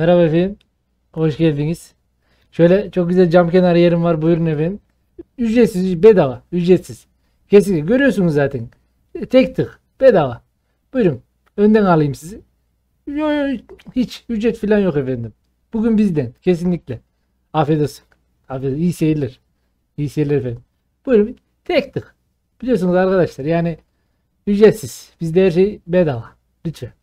Merhaba efendim. Hoş geldiniz. Şöyle çok güzel cam kenarı yerim var. Buyurun efendim. Ücretsiz, bedava. Ücretsiz. Kesinlikle. Görüyorsunuz zaten. Tek tık. Bedava. Buyurun. Önden alayım sizi. Yo, yo, hiç ücret falan yok efendim. Bugün bizden. Kesinlikle. Afiyet olsun. Afiyet olsun. İyi seyirler. İyi seyirler efendim. Buyurun. Tek tık. Biliyorsunuz arkadaşlar yani ücretsiz. Bizde her şey bedava. Lütfen.